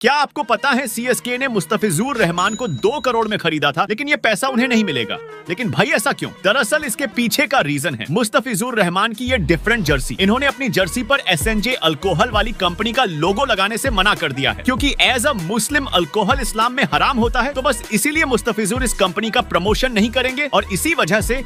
क्या आपको पता है सीएसके ने मुस्तफिजूर रहमान को दो करोड़ में खरीदा था, लेकिन ये पैसा उन्हें नहीं मिलेगा? लेकिन भाई, ऐसा क्यों? दरअसल इसके पीछे का रीजन है। मुस्तफिजुर रहमान की ये डिफरेंट जर्सी इन्होंने अपनी जर्सी पर एस अल्कोहल वाली कंपनी का लोगो लगाने से मना कर दिया है। क्योंकि एज अ मुस्लिम अल्कोहल इस्लाम में हराम होता है तो बस इसीलिए मुस्तफिजूर इस कंपनी का प्रमोशन नहीं करेंगे, और इसी वजह से